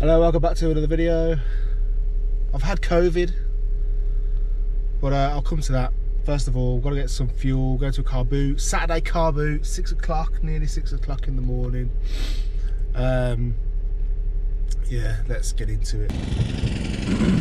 Hello, welcome back to another video. I've had COVID, but uh, I'll come to that. First of all, got to get some fuel, go to a car boot. Saturday car boot, six o'clock, nearly six o'clock in the morning. Um, yeah, let's get into it.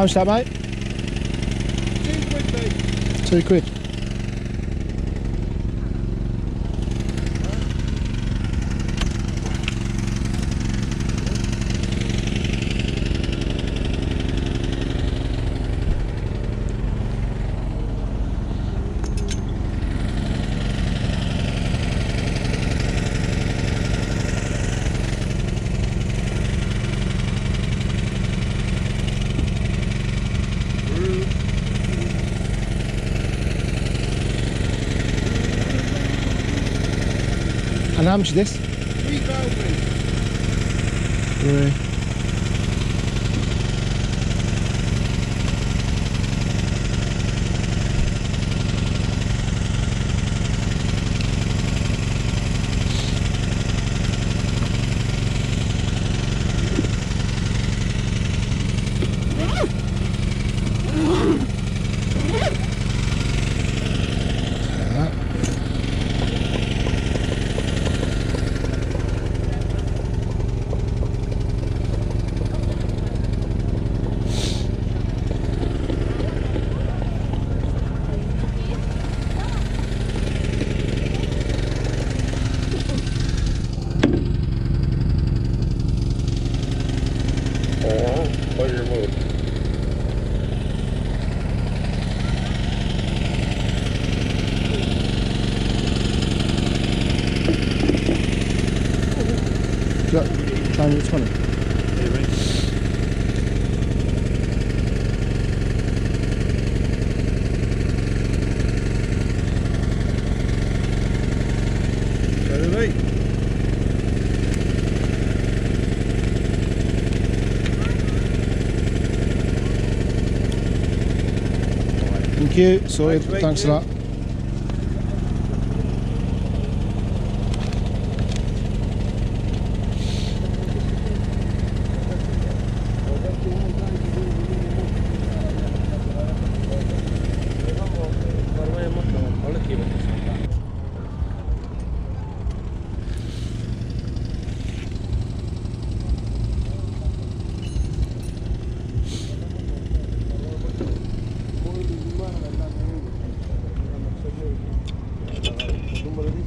How much that, mate? Two quid, mate. Two quid. And how much is this? Three. 920. Anyway. Thank you, Sorry. thanks a lot.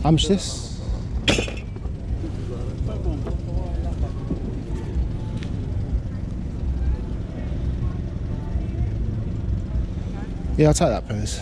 This? Yeah, I'll take that, please.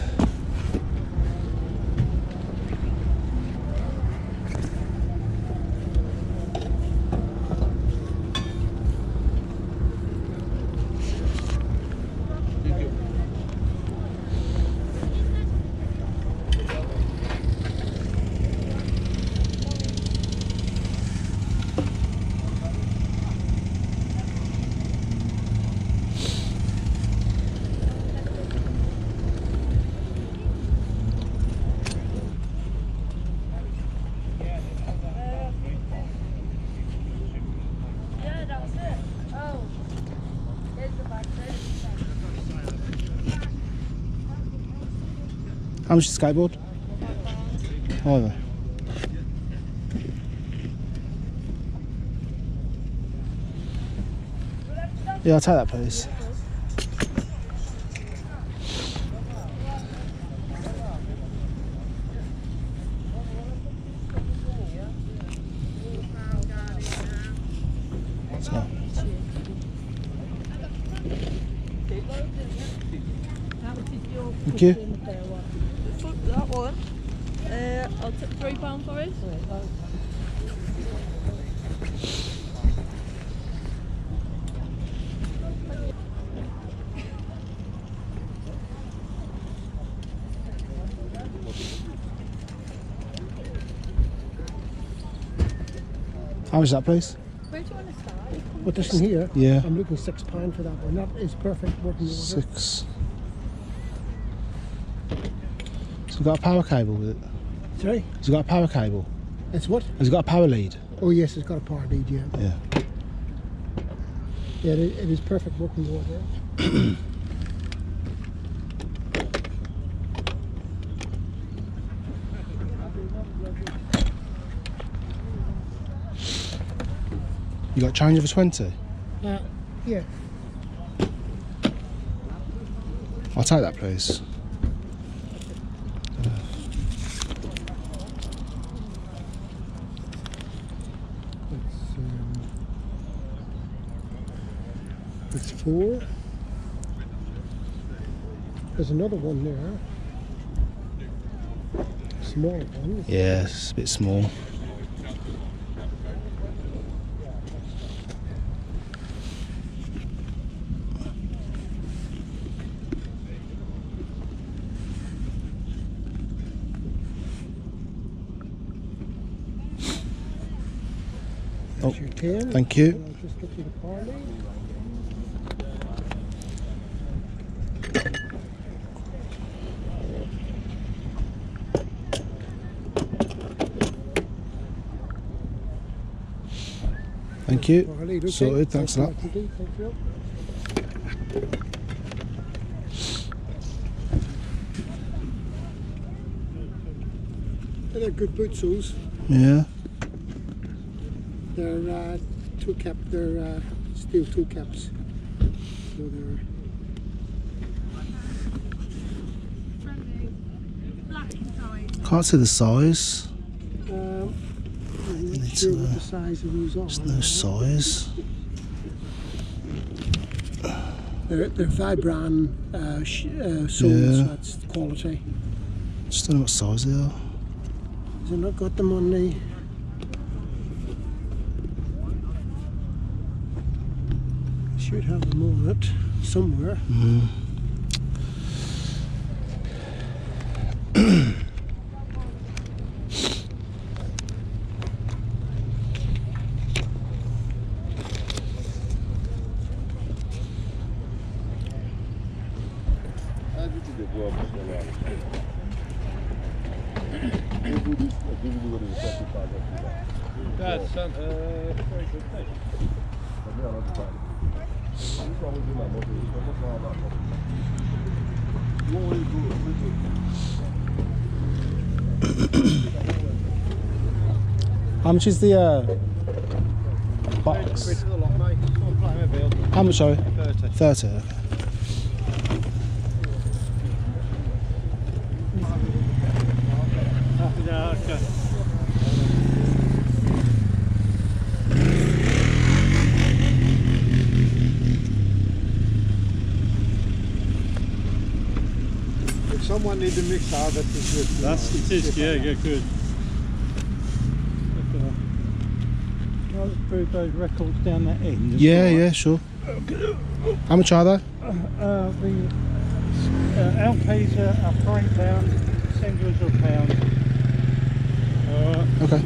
Yeah, that's it. Oh. Here's the back How much the skateboard? Oh. Yeah, I'll take that, please. I'll three pound for it. How is that place? Where do you want to start? Well, this one here. Yeah. I'm looking six pound for that one. That is perfect working order. Six. So we've got a power cable with it. Sorry, Has it got a power cable? it's what? Has it got a power lead? Oh yes, it's got a power lead. Yeah, Yeah. yeah, it, it is perfect working order. You got change of a 20? Uh, yeah, I'll take that, please. it's um, it's four. There's another one there. Smaller one. Yeah, it's a bit small. Oh. Thank you. And I'll just get you the power lead. Thank you. Lead, okay. Sorted, thanks a lot. They're good boot soles. Yeah. They're uh, two cap. They're uh, steel two caps. So they're Can't see the size. um, I'm not It's, sure uh, what the size of these are. There's no size. They're they're Vibram uh, sh- uh, soles. Yeah. That's quality. Just don't know what size they are. Has it not got them on the? Should have them on it somewhere. Mm. How did you get well before that? We'll do this. I'll give you what it is. That's the part that's the- That's um, uh, very good fish. Yeah, that's fine. You probably do that, but it's almost all that. You won't really do it, will you? How much is the uh, box? Quid for the lot, mate. One player bill. How much, sorry? 30. 30. Okay. If someone needs a mix out, that is good. you That's know. it is, yeah, yeah, good. Prove those records down that end. Yeah, well. yeah, sure. How much are they? Uh, the uh, LPs are, are three pound, singles are pound. Uh, Okay.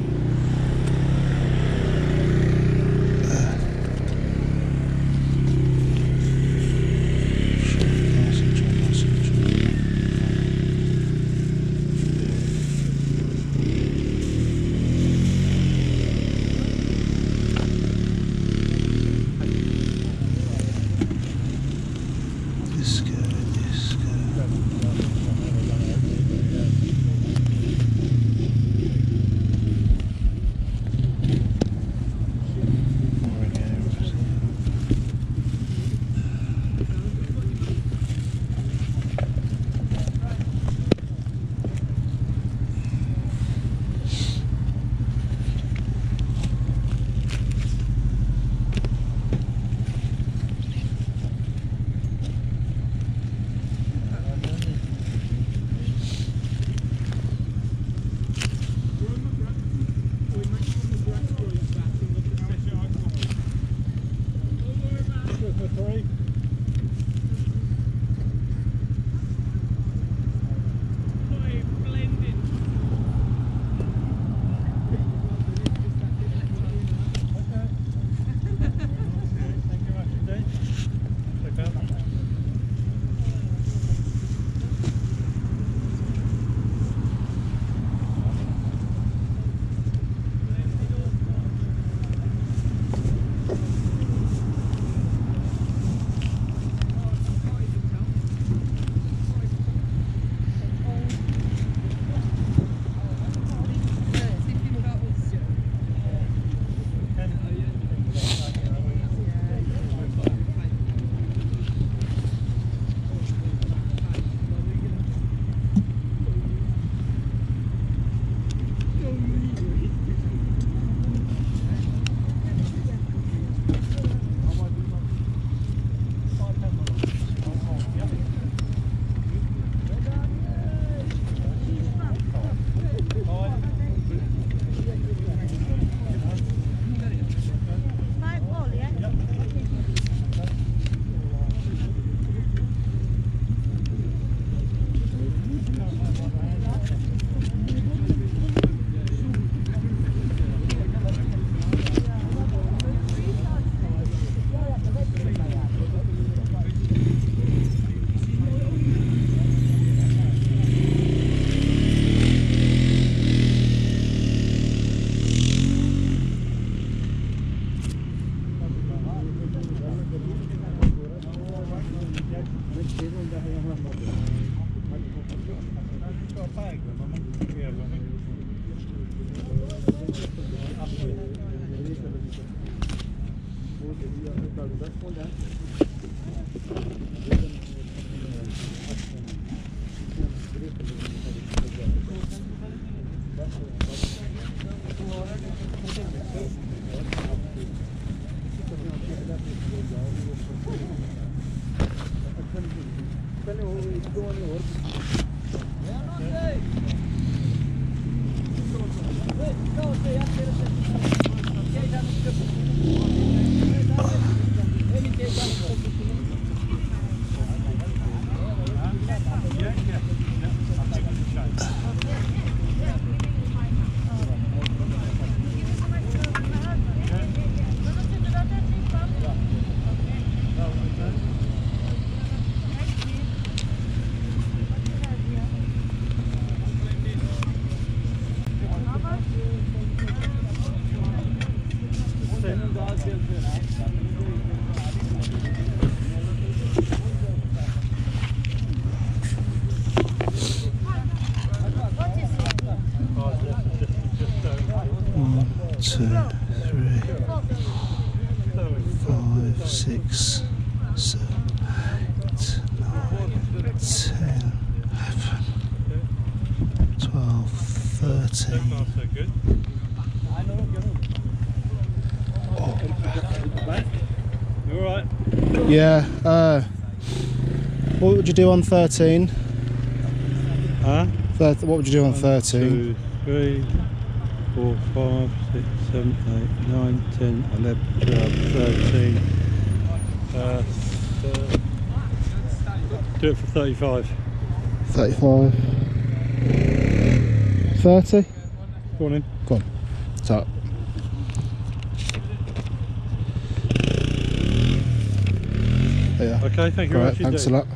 one two, three, five, six, seven, eight, nine, ten, eleven, twelve, thirteen. Yeah. Uh, what would you do on 13? Huh? What would you do on 13? 3, 4, 5, 6, 7, 8, 9, 10, 11, 12, 13. Uh, do it for 35. 35. 30? Go on in. Go on. Top. Yeah. Okay, thank you very Right, much. thanks a lot.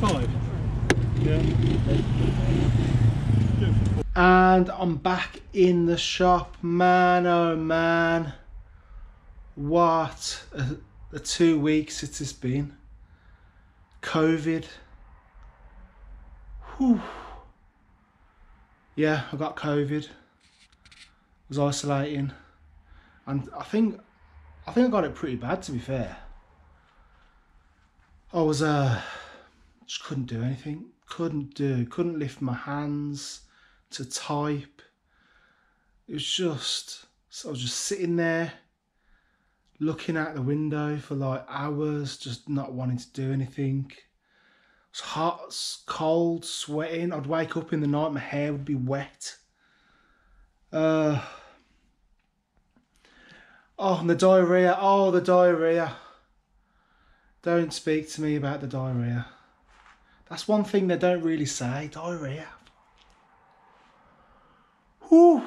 Five. Yeah. And I'm back in the shop, man. Oh man, what a, a two weeks it has been. COVID. Whew. Yeah, I got COVID. Was isolating, and I think I think I got it pretty bad. To be fair, I was uh just couldn't do anything. Couldn't do. Couldn't lift my hands to type. It was just, so I was just sitting there looking out the window for like hours, just not wanting to do anything. It was hot, s- cold, sweating. I'd wake up in the night, my hair would be wet. Uh, oh, the diarrhea. Oh, the diarrhea. Don't speak to me about the diarrhea. That's one thing they don't really say diarrhea. Whew.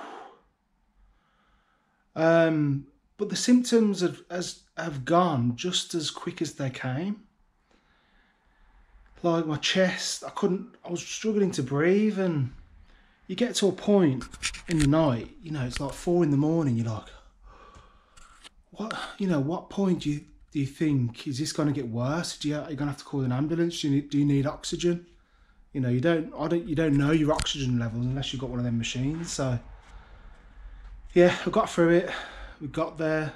Um, but the symptoms have, has, have gone just as quick as they came. Like my chest, I couldn't, I was struggling to breathe, and you get to a point in the night, you know, it's like four in the morning, you're like, what, you know, what point do you, do you think, is this going to get worse? Do you, are you going to have to call an ambulance? Do you need, do you need oxygen? you know you don't I don't you don't know your oxygen levels unless you've got one of them machines so yeah I got through it we got there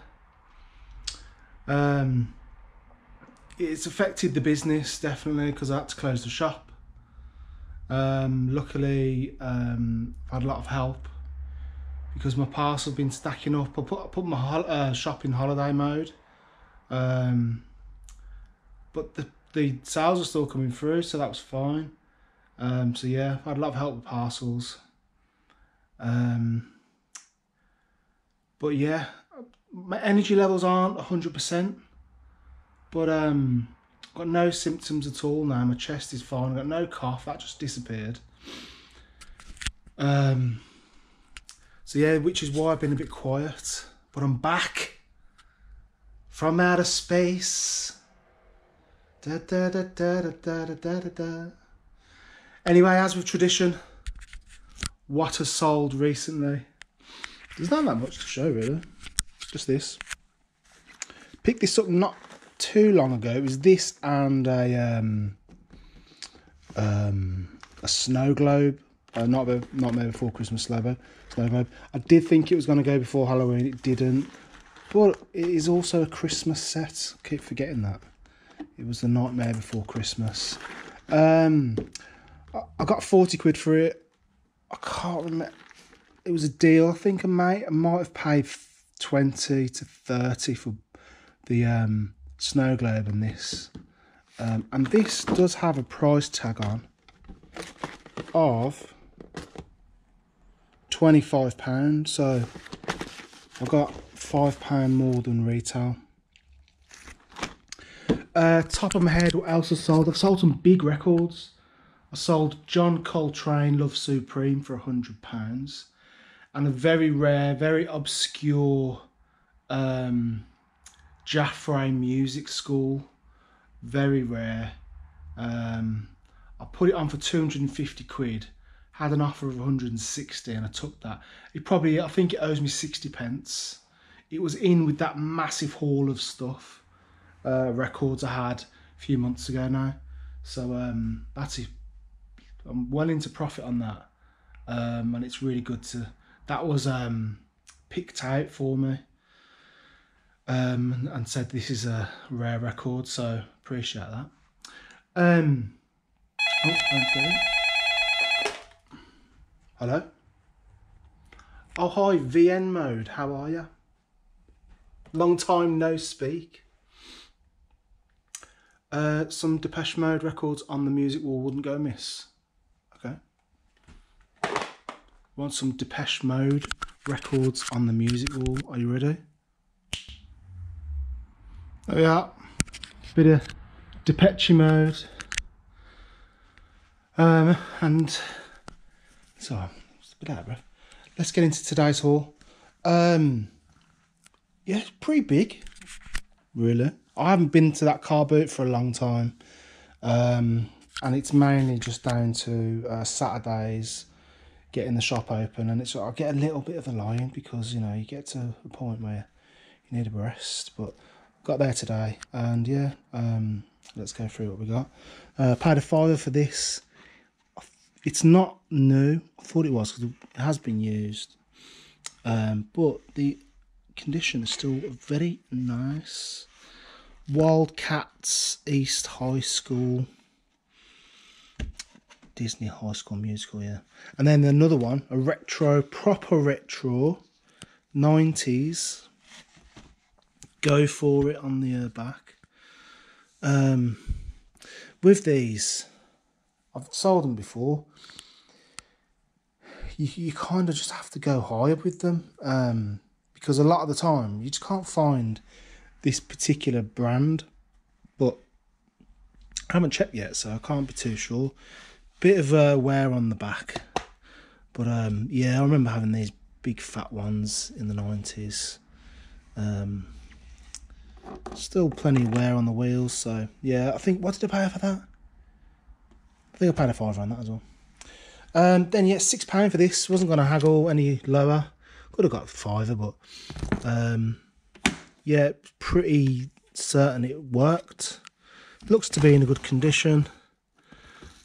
um it's affected the business definitely because I had to close the shop. Um luckily um I've had a lot of help because my parcel's been stacking up. I put, I put my uh, shop in holiday mode. Um but the the sales are still coming through so that was fine. Um, so yeah, I had a lot of help with parcels. Um, but yeah, my energy levels aren't hundred percent, but um, got no symptoms at all now. My chest is fine. I got no cough. That just disappeared. Um, so yeah, which is why I've been a bit quiet. But I'm back from outer space. Da, da, da, da, da, da, da, da. Anyway, as with tradition, what has sold recently? There's not that much to show really. Just this. Pick this up not too long ago. It was this and a um, um, a snow globe. Uh, not be, not made before Christmas snow snow globe. I did think it was going to go before Halloween. It didn't. But it is also a Christmas set. I keep forgetting that. It was the Nightmare Before Christmas. Um, I, I got 40 quid for it. I can't remember. It was a deal. I think I might, I might have paid 20 to 30 for the um, snow globe and this. Um, and this does have a price tag on of £25. So I've got £5 more than retail. Uh, top of my head, what else I sold? I've sold some big records. I sold John Coltrane Love Supreme for £100 and a very rare, very obscure um, Jaffray Music School. Very rare. Um, I put it on for 250 quid. Had an offer of 160 and I took that. It probably, I think it owes me 60 pence. It was in with that massive haul of stuff, uh, records I had a few months ago now. So um, that's it. I'm well into profit on that. Um, and it's really good to, that was um, picked out for me um, and, said this is a rare record, so appreciate that. Um, oh. Hello. Oh hi, VN mode. How are you? Long time no speak. Uh, some Depeche Mode records on the music wall wouldn't go amiss. Okay. Want some Depeche Mode records on the music wall? Are you ready? There we are. Bit of Depeche Mode. Um, and so, a bit out breath. Let's get into today's haul. Um, yeah, it's pretty big, really. I haven't been to that car boot for a long time. Um, and it's mainly just down to uh, Saturdays getting the shop open. And it's I get a little bit of a line because, you know, you get to a point where you need a rest. But got there today and yeah, um, let's go through what we got. Uh, paid a fiver for this. It's not new. I thought it was because it has been used. Um, but the condition is still very nice. Wildcats East High School. Disney High School Musical, yeah. And then another one, a retro, proper retro, 90s. Go for it on the uh, back. Um, with these, I've sold them before. You, you kind of just have to go higher with them um, because a lot of the time you just can't find this particular brand. But I haven't checked yet, so I can't be too sure. Bit of uh, wear on the back, but um, yeah, I remember having these big fat ones in the nineties. Um, still plenty wear on the wheels, so yeah, I think what did I pay for that? I think I paid a fiver on that as well. Um, then yeah, six pound for this. Wasn't going to haggle any lower. Could have got fiver, but um, yeah, pretty certain it worked. Looks to be in a good condition.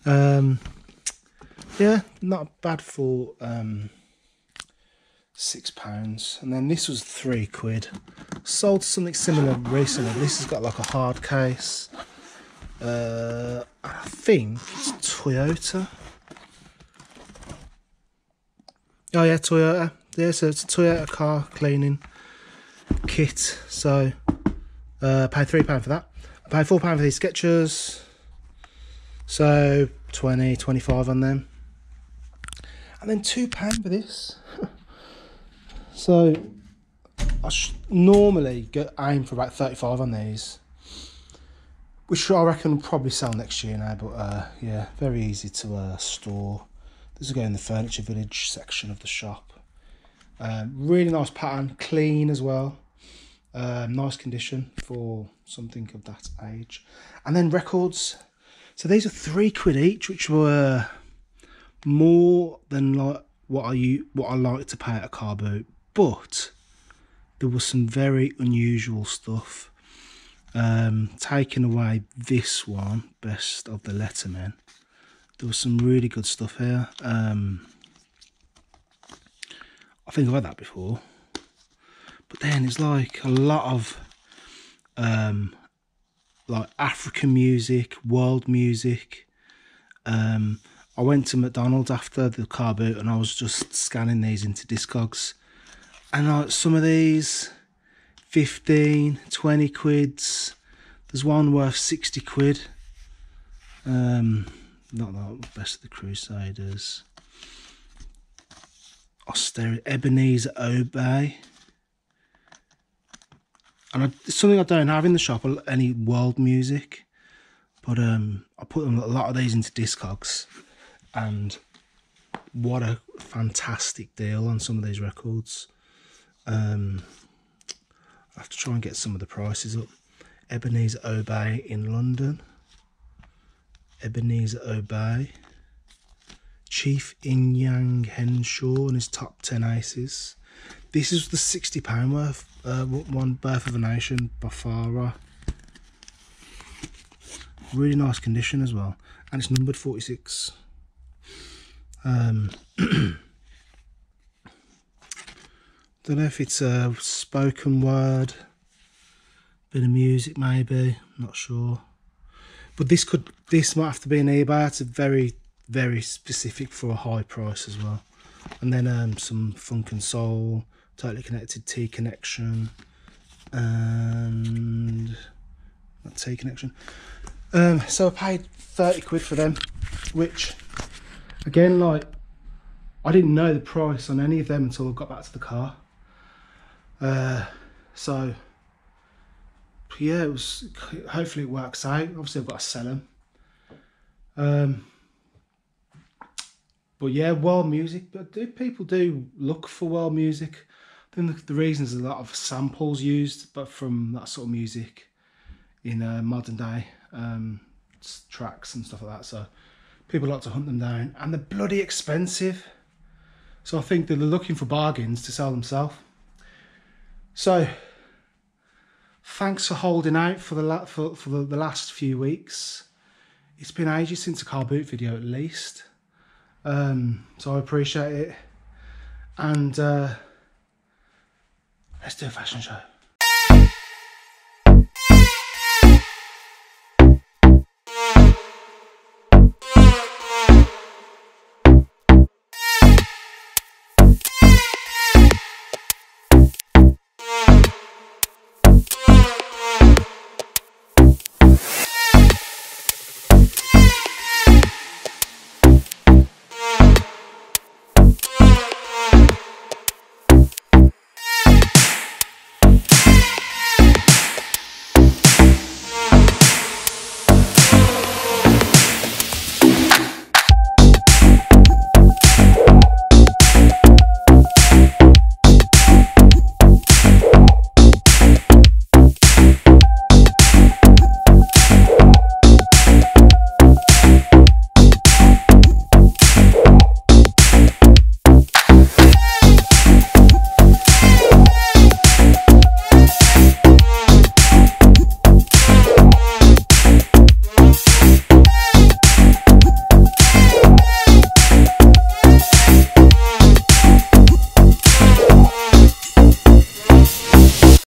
Um, yeah, not bad for um, six pounds. And then this was three quid. Sold something similar recently. This has got like a hard case. Uh, I think it's Toyota. Oh yeah, Toyota. Yeah, so it's a Toyota car cleaning kit. So, uh, paid three pound for that. I paid four pound for these Skechers. So 20, 25 on them. And then two pound for this. So I normally get aim for about 35 on these. Which I reckon will probably sell next year now, but uh, yeah, very easy to uh, store. This will go in the furniture village section of the shop. Um, really nice pattern, clean as well. Um, nice condition for something of that age. And then records. So these are three quid each, which were more than like what I what I like to pay at a car boot, but there was some very unusual stuff. Um, taking away this one, best of the Lettermen, there was some really good stuff here. Um, I think I've had that before, but then it's like a lot of um, like African music, world music. Um, I went to McDonald's after the car boot and I was just scanning these into Discogs. And like some of these, 15, 20 quids. There's one worth 60 quid. Um, not that best of the Crusaders. Austerity, Ebenezer Obey. And I, it's something I don't have in the shop, any world music. But um, I put a lot of these into Discogs. And what a fantastic deal on some of these records. Um, I have to try and get some of the prices up. Ebenezer Obey in London. Ebenezer Obey. Chief Inyang Henshaw and his top 10 aces. This is the £60 worth, uh, one Birth of a Nation, Bafara. Really nice condition as well. And it's numbered 46. Um, don't know if it's a spoken word, bit of music maybe, not sure. But this could, this might have to be an eBay. It's a very, very specific for a high price as well. And then um, some funk and soul, totally connected T connection, and that T connection. Um, so I paid 30 quid for them, which again, like, I didn't know the price on any of them until I got back to the car. Uh, so, yeah, it was, hopefully it works out. Obviously I've got to sell them. Um, but yeah, world music, but do people do look for world music? I think the, reason is a lot of samples used, but from that sort of music in uh, modern day um, tracks and stuff like that. So people like to hunt them down, and they're bloody expensive. So I think they're looking for bargains to sell themselves. So thanks for holding out for the for, for the, the last few weeks. It's been ages since a car boot video at least. Um, so I appreciate it. And uh, let's do a fashion show.